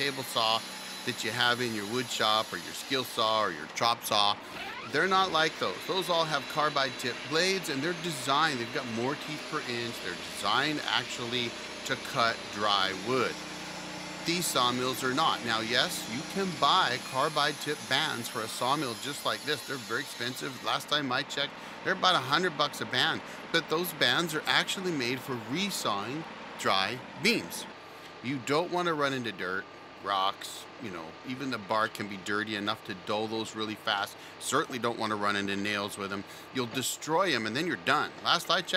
table saw that you have in your wood shop or your skill saw or your chop saw. They're not like those. Those all have carbide tip blades and they're designed, they've got more teeth per inch. They're designed actually to cut dry wood. These sawmills are not. Now, yes, you can buy carbide tip bands for a sawmill just like this. They're very expensive. Last time I checked, they're about a hundred bucks a band. But those bands are actually made for resawing dry beams. You don't want to run into dirt, rocks, you know, even the bark can be dirty enough to dull those really fast. Certainly don't want to run into nails with them. You'll destroy them and then you're done. Last I checked,